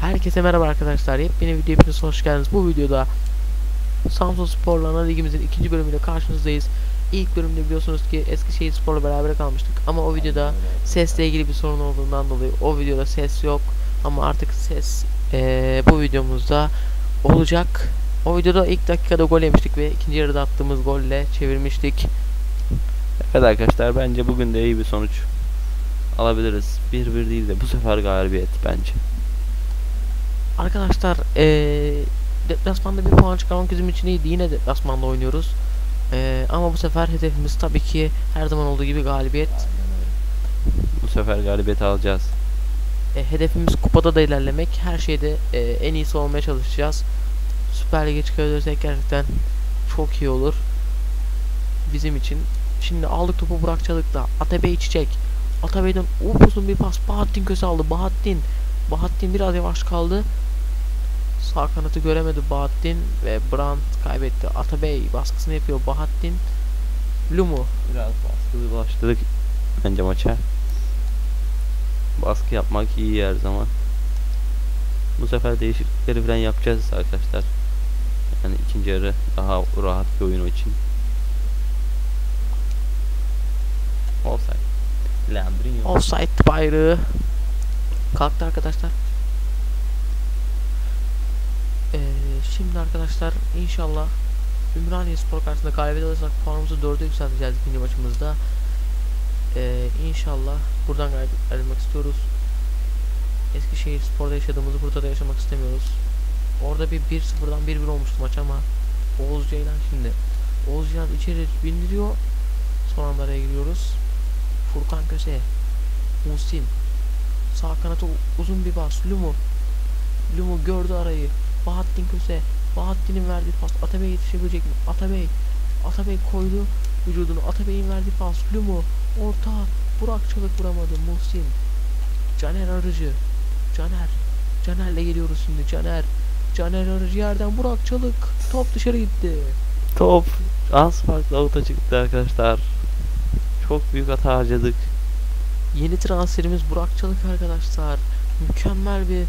Herkese merhaba arkadaşlar. Yepyeni video hepiniz hoş geldiniz. Bu videoda Samsun Spor'la ana ligimizin ikinci bölümüyle karşınızdayız. İlk bölümde biliyorsunuz ki Eskişehir Spor'la beraber kalmıştık. Ama o videoda sesle ilgili bir sorun olduğundan dolayı o videoda ses yok. Ama artık ses eee, bu videomuzda olacak. O videoda ilk dakikada gol yemiştik ve ikinci yarıda attığımız golle çevirmiştik. Evet arkadaşlar bence bugün de iyi bir sonuç alabiliriz. 1-1 değil de bu sefer galibiyet bence. Arkadaşlar eee deplasmanda bir puan çıkarmak bizim için iyiydi. Yine deplasmanda oynuyoruz. Eee, ama bu sefer hedefimiz tabii ki her zaman olduğu gibi galibiyet. Bu sefer galibiyet alacağız. E, hedefimiz kupada da ilerlemek. Her şeyde e, en iyisi olmaya çalışacağız. Süper Lig'e çıkabilirsek gerçekten çok iyi olur. Bizim için. Şimdi aldık topu Burak Çalık'ta. Atabey Çiçek. Atabey'den upuzun bir pas. Bahattin Köse aldı. Bahattin. Bahattin biraz yavaş kaldı. Sağ kanatı göremedi Bahattin ve Brandt kaybetti. Atabey baskısını yapıyor. Bahattin Lumu. Biraz baskılı başladık bence maça. Baskı yapmak iyi her zaman. Bu sefer değişiklikleri falan yapacağız arkadaşlar. Yani ikinci yarı daha rahat bir oyun için. Offside. Landrinho. Offside bayrağı kalktı arkadaşlar. Ee, şimdi arkadaşlar inşallah Ümraniye Spor karşısında galibiyet alırsak puanımızı 4'e yükselteceğiz ikinci maçımızda. Ee, inşallah buradan galibiyet ayrılmak istiyoruz. Eskişehir Spor'da yaşadığımızı burada da yaşamak istemiyoruz. Orada bir 1-0'dan 1-1 olmuştu maç ama Oğuz Ceylan şimdi Oğuz Ceylan içeri bindiriyor. Son anda araya giriyoruz. Furkan Köse Muhsin Sağ kanata uzun bir bas Lumu Lumu gördü arayı Bahattin Köse Bahattin'in verdiği pas Atabey yetişebilecek mi? Atabey Atabey koydu vücudunu Atabey'in verdiği pas Lumu Orta Burak Çalık vuramadı Muhsin Caner Arıcı Caner Caner'le geliyoruz şimdi Caner Caner Arıcı yerden Burak Çalık Top dışarı gitti Top az farklı avuta çıktı arkadaşlar. Çok büyük hata harcadık. Yeni transferimiz Burak Çalık arkadaşlar. Mükemmel bir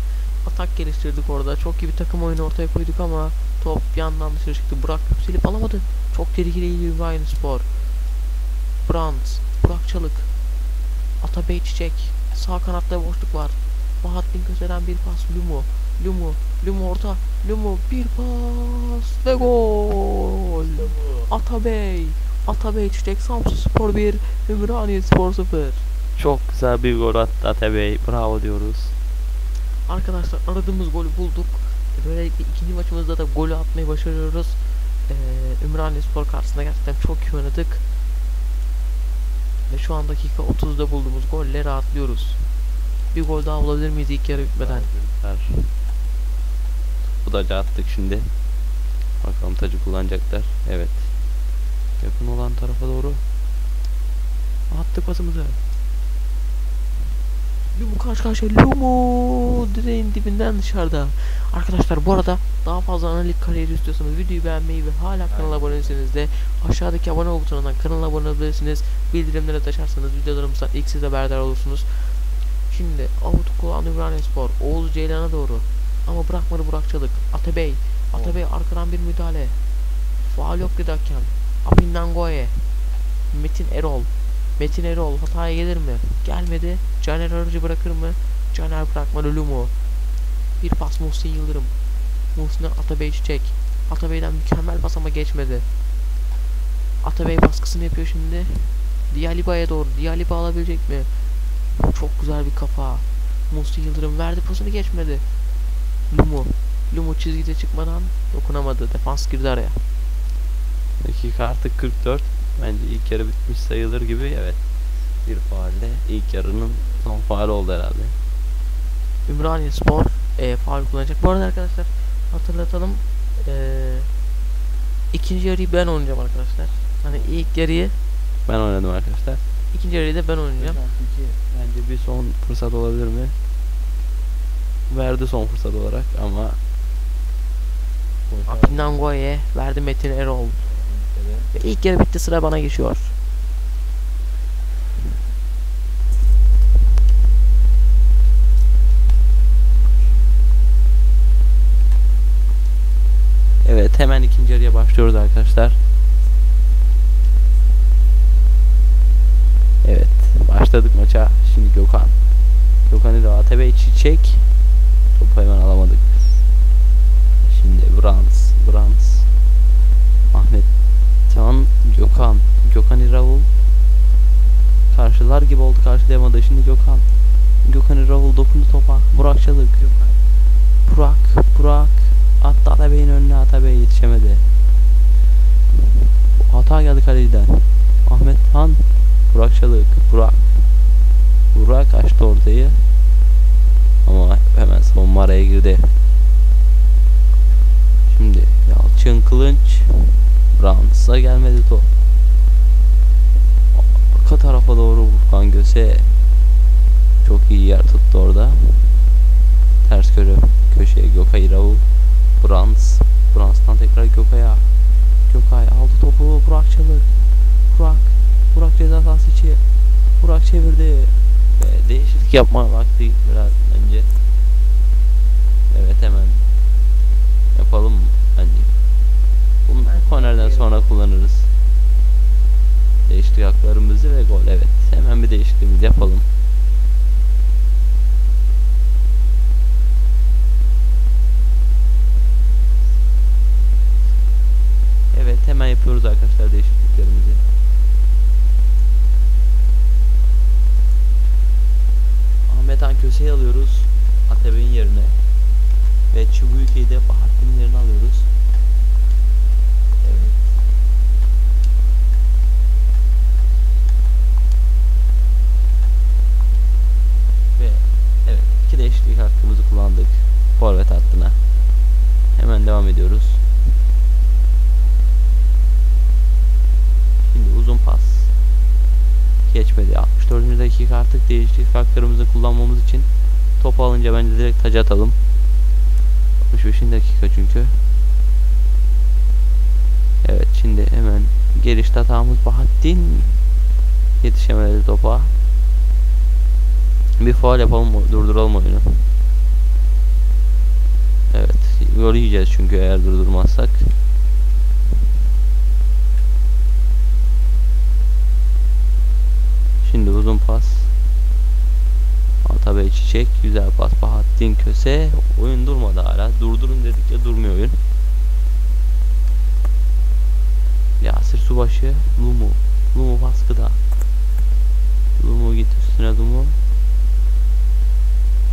atak geliştirdik orada. Çok iyi bir takım oyunu ortaya koyduk ama top yandan dışarı çıktı. Burak yükselip alamadı. Çok tehlikeliydi Ümraniye Spor. Brandt, Burak Çalık, Atabey Çiçek. Sağ kanatta boşluk var. Bahattin Köse'den bir pas. Lumu, Lumu, Lumu orta. Lumu bir pas ve gol. Atabey, Atabey Çiçek Samsun Spor 1, Ümraniye Spor 0. Çok güzel bir gol attı Atebey. Bravo diyoruz. Arkadaşlar aradığımız golü bulduk. Böylelikle ikinci maçımızda da golü atmayı başarıyoruz. Ee, Ümraniye Spor karşısında gerçekten çok iyi oynadık. Ve şu an dakika 30'da bulduğumuz golle rahatlıyoruz. Bir gol daha bulabilir miyiz ilk yarı bitmeden? Bu da attık şimdi. Bakalım tacı kullanacaklar. Evet. Yakın olan tarafa doğru. Attık pasımızı. Lumu karşı karşıya Lumu direğin dibinden dışarıda. Arkadaşlar bu arada daha fazla analik kariyeri istiyorsanız videoyu beğenmeyi ve hala kanala abone değilseniz de aşağıdaki abone ol butonundan kanala abone olabilirsiniz. Bildirimlere de açarsanız videolarımızdan ilk siz haberdar olursunuz. Şimdi Avut Kulağan Ümraniye Spor Oğuz Ceylan'a doğru. Ama bırakmadı Burak Çalık. Atabey. Atabey arkadan bir müdahale. Faal yok dedi hakem. Apindan Goye Metin Erol Metin Erol hataya gelir mi? Gelmedi. Caner Arıcı bırakır mı? Caner bırakmadı Lumu. Bir pas Muhsin Yıldırım. Muhsin'e Atabey Çiçek. Atabey'den mükemmel pas ama geçmedi. Atabey baskısını yapıyor şimdi. Diyaliba'ya doğru. Diyaliba alabilecek mi? Çok güzel bir kafa. Muhsin Yıldırım verdi pasını geçmedi. Lumu. Lumu çizgide çıkmadan dokunamadı. Defans girdi araya. Dakika artık 44. Bence ilk yarı bitmiş sayılır gibi. Evet. Bir faalle ilk yarının son faali oldu herhalde. Ümraniye Spor e, faul kullanacak. Bu arada arkadaşlar hatırlatalım. E, ikinci yarıyı ben oynayacağım arkadaşlar. Hani ilk yarıyı Ben oynadım arkadaşlar. ikinci yarıyı da ben oynayacağım. Bence bir son fırsat olabilir mi? Verdi son fırsat olarak ama Apinangoye verdi Metin Erol. Ve ilk yarı bitti sıra bana geçiyor. Evet hemen ikinci yarıya başlıyoruz arkadaşlar. Evet başladık maça. Şimdi Gökhan. Gökhan ile ATB Çiçek. Topu hemen alamadık. Şimdi Brans. Brans. Ahmet Can Gökhan. Gökhan İravul. Karşılar gibi oldu karşılayamadı. Şimdi Gökhan. Gökhan İravul dokundu topa. Burak Çalık. Burak. Burak. Attı Atabey'in önüne Atabey yetişemedi. Hata geldi kaleciden. Ahmet Han. Burak Çalık. Burak. Burak açtı ortayı. Ama hemen savunma araya girdi. Şimdi Yalçın Kılınç. Brans'a gelmedi top. Arka tarafa doğru Furkan Göse. Çok iyi yer tuttu orada. Ters köre köşeye Gökay Raul. Brans. Brans'tan tekrar Gökay'a. Gökay aldı topu. Burak Çalık. Burak. Burak ceza sahası içi. Burak çevirdi. Ve değişiklik yapma vakti biraz önce. Evet hemen yapalım bence. Kornerden sonra kullanırız. Değişiklik haklarımızı ve gol evet. Hemen bir değişikliğimizi yapalım. Evet hemen yapıyoruz arkadaşlar değişikliklerimizi. Ahmet Han Köse'yi alıyoruz. Atebey'in yerine. Ve Çubuk'u de Bahattin'in yerine alıyoruz. Evet. Ve evet değişiklik hakkımızı kullandık. Forvet hattına. Hemen devam ediyoruz. Şimdi uzun pas. Geçmedi. 64. dakika artık değişiklik haklarımızı kullanmamız için topu alınca bence direkt taca atalım. 65. dakika çünkü. Evet şimdi hemen gelişte hatamız Bahattin yetişemedi topa. Bir faul yapalım durduralım oyunu. Evet gol yiyeceğiz çünkü eğer durdurmazsak. Şimdi uzun pas. Atabey Çiçek güzel pas Bahattin Köse oyun durmadı hala durdurun dedikçe durmuyor oyun Yasir Subaşı Lumu Lumu baskıda Lumu git üstüne Lumu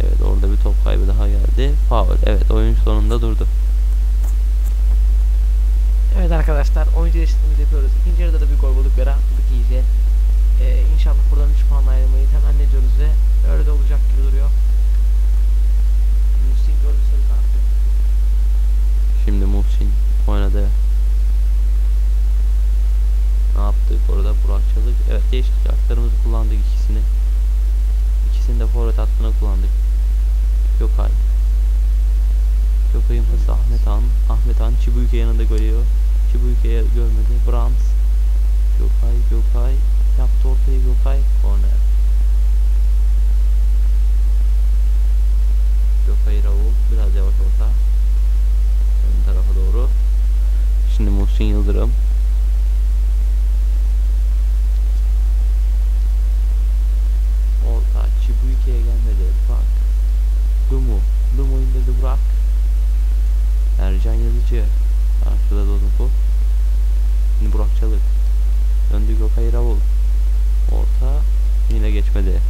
Evet orada bir top kaybı daha geldi Foul evet oyun sonunda durdu Evet arkadaşlar oyuncu değişikliğimizi yapıyoruz. İkinci yarıda da bir gol bulduk ve rahatladık iyice. Ee, inşallah buradan 3 puan ayrılmayı temenni ediyoruz ve öyle de olacak gibi duruyor. Muhsin gördü sarı kartı. Şimdi Muhsin oynadı Ne yaptık orada Burak Çalık Evet değişiklik haklarımızı kullandık ikisini İkisini de forvet hattına kullandık Gökay Gökay'ın pası Ahmet Han. Ahmet Han Çibuke yanında görüyor. Çibuke'yi görmedi. Brahms. Gökay Gökay. Yaptı ortayı Gökay. Korner. Gökay Raul. Biraz yavaş orta. Ön tarafa doğru. Şimdi Muhsin Yıldırım Orta Çibuike'ye gelmedi Bak Dumu Dumu indirdi Burak Ercan Yazıcı Karşıda dolu bu Şimdi Burak Çalık Döndü Gökay Ravul Orta Yine geçmedi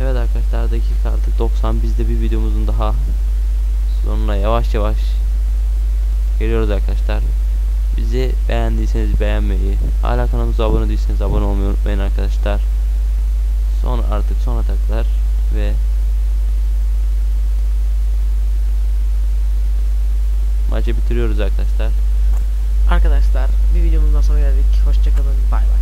Evet arkadaşlar dakika artık 90 biz de bir videomuzun daha sonuna yavaş yavaş geliyoruz arkadaşlar. Bizi beğendiyseniz beğenmeyi, hala kanalımıza abone değilseniz abone olmayı unutmayın arkadaşlar. Son artık son ataklar ve maçı bitiriyoruz arkadaşlar. Arkadaşlar bir videomuzdan sonra geldik. Hoşçakalın. Bay bay.